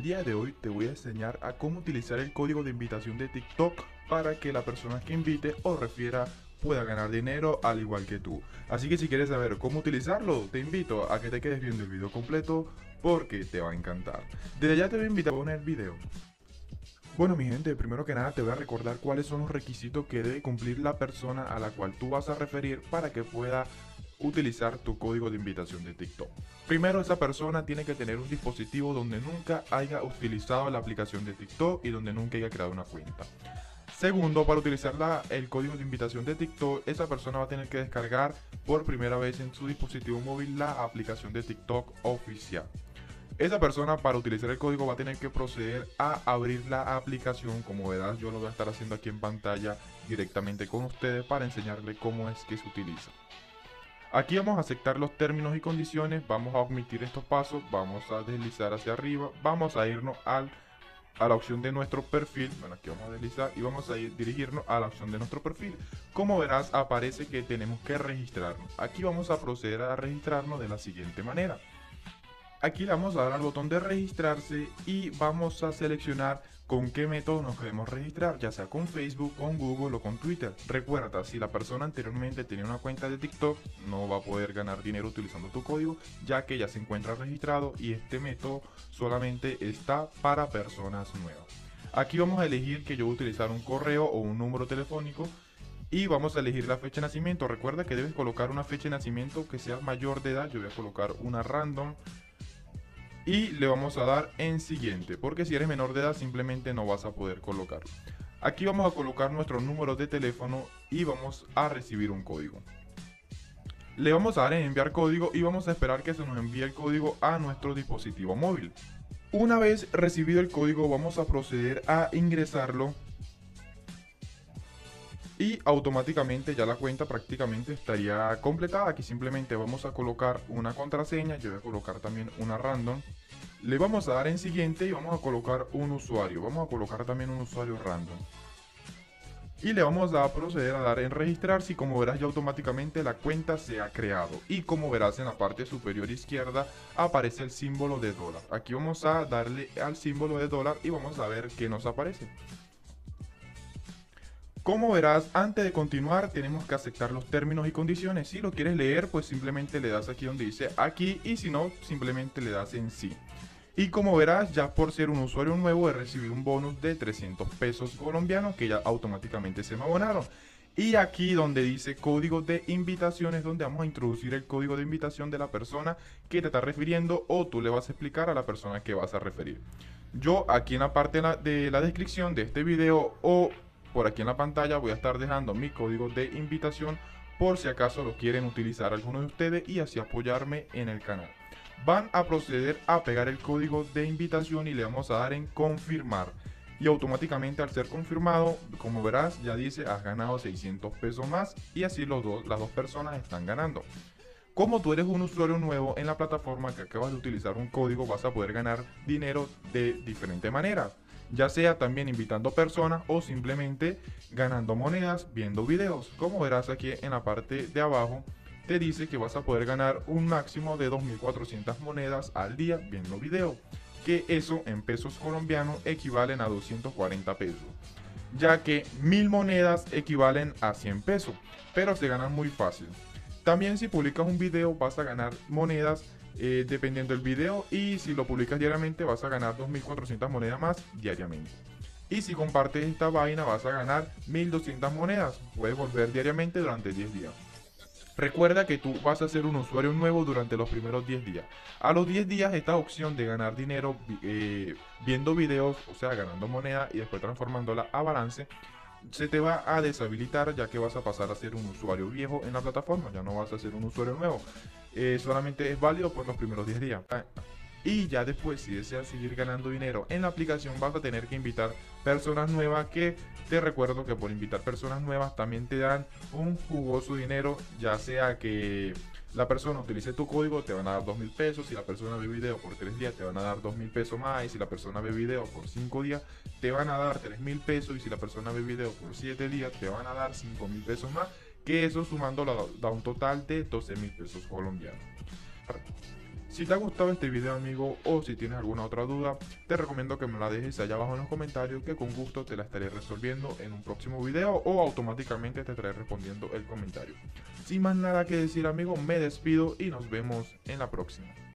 El día de hoy te voy a enseñar a cómo utilizar el código de invitación de TikTok para que la persona que invite o refiera pueda ganar dinero al igual que tú. Así que si quieres saber cómo utilizarlo, te invito a que te quedes viendo el video completo porque te va a encantar. Desde ya te voy a invitar a poner el video. Bueno mi gente, primero que nada te voy a recordar cuáles son los requisitos que debe cumplir la persona a la cual tú vas a referir para que pueda utilizar tu código de invitación de TikTok. Primero, esa persona tiene que tener un dispositivo donde nunca haya utilizado la aplicación de TikTok y donde nunca haya creado una cuenta. Segundo, para utilizar el código de invitación de TikTok, esa persona va a tener que descargar por primera vez en su dispositivo móvil la aplicación de TikTok oficial. Esa persona para utilizar el código va a tener que proceder a abrir la aplicación. Como verás, yo lo voy a estar haciendo aquí en pantalla directamente con ustedes para enseñarle cómo es que se utiliza. Aquí vamos a aceptar los términos y condiciones, vamos a omitir estos pasos, vamos a deslizar hacia arriba, vamos a irnos a la opción de nuestro perfil, bueno aquí vamos a deslizar y vamos a ir, dirigirnos a la opción de nuestro perfil. Como verás aparece que tenemos que registrarnos, aquí vamos a proceder a registrarnos de la siguiente manera. Aquí le vamos a dar al botón de registrarse y vamos a seleccionar con qué método nos queremos registrar, ya sea con Facebook, con Google o con Twitter. Recuerda, si la persona anteriormente tenía una cuenta de TikTok, no va a poder ganar dinero utilizando tu código, ya que ya se encuentra registrado y este método solamente está para personas nuevas. Aquí vamos a elegir que yo voy a utilizar un correo o un número telefónico y vamos a elegir la fecha de nacimiento. Recuerda que debes colocar una fecha de nacimiento que sea mayor de edad. Yo voy a colocar una random y le vamos a dar en siguiente porque si eres menor de edad simplemente no vas a poder colocar. Aquí vamos a colocar nuestro número de teléfono y vamos a recibir un código. Le vamos a dar en enviar código y vamos a esperar que se nos envíe el código a nuestro dispositivo móvil. Una vez recibido el código vamos a proceder a ingresarlo y automáticamente ya la cuenta prácticamente estaría completada. Aquí simplemente vamos a colocar una contraseña, yo voy a colocar también una random. Le vamos a dar en siguiente y vamos a colocar un usuario. Vamos a colocar también un usuario random. Y le vamos a proceder a dar en registrarse y como verás ya automáticamente la cuenta se ha creado. Y como verás en la parte superior izquierda aparece el símbolo de dólar. Aquí vamos a darle al símbolo de dólar y vamos a ver qué nos aparece. Como verás, antes de continuar tenemos que aceptar los términos y condiciones. Si lo quieres leer, pues simplemente le das aquí donde dice aquí y si no, simplemente le das en sí. Y como verás, ya por ser un usuario nuevo he recibido un bonus de 300 pesos colombianos que ya automáticamente se me abonaron. Y aquí donde dice código de invitaciones, donde vamos a introducir el código de invitación de la persona que te está refiriendo o tú le vas a explicar a la persona que vas a referir. Yo aquí en la parte de la descripción de este video o por aquí en la pantalla voy a estar dejando mi código de invitación por si acaso lo quieren utilizar algunos de ustedes y así apoyarme en el canal. Van a proceder a pegar el código de invitación y le vamos a dar en confirmar. Y automáticamente al ser confirmado, como verás, ya dice has ganado 600 pesos más y así los dos, las dos personas están ganando. Como tú eres un usuario nuevo en la plataforma que acabas de utilizar un código, vas a poder ganar dinero de diferente manera ya sea también invitando personas o simplemente ganando monedas viendo videos. Como verás aquí en la parte de abajo, te dice que vas a poder ganar un máximo de 2.400 monedas al día viendo videos, que eso en pesos colombianos equivalen a 240 pesos, ya que 1000 monedas equivalen a 100 pesos, pero se ganan muy fácil. También si publicas un video vas a ganar monedas eh, dependiendo del video y si lo publicas diariamente vas a ganar 2.400 monedas más diariamente. Y si compartes esta vaina vas a ganar 1.200 monedas. Puedes volver diariamente durante 10 días. Recuerda que tú vas a ser un usuario nuevo durante los primeros 10 días. A los 10 días esta opción de ganar dinero eh, viendo videos, o sea, ganando moneda y después transformándola a balance, se te va a deshabilitar ya que vas a pasar a ser un usuario viejo en la plataforma, ya no vas a ser un usuario nuevo. Eh, solamente es válido por los primeros 10 días. Y ya después, si deseas seguir ganando dinero en la aplicación, vas a tener que invitar personas nuevas que te recuerdo que por invitar personas nuevas también te dan un jugoso dinero, ya sea que la persona utilice tu código, te van a dar dos mil pesos. Si la persona ve video por 3 días, te van a dar dos mil pesos más. Y si la persona ve video por 5 días, te van a dar 3 mil pesos. Y si la persona ve video por 7 días, te van a dar 5 mil pesos más. Que eso sumando da un total de 12 mil pesos colombianos. Si te ha gustado este video amigo o si tienes alguna otra duda, te recomiendo que me la dejes allá abajo en los comentarios que con gusto te la estaré resolviendo en un próximo video o automáticamente te estaré respondiendo el comentario. Sin más nada que decir amigo, me despido y nos vemos en la próxima.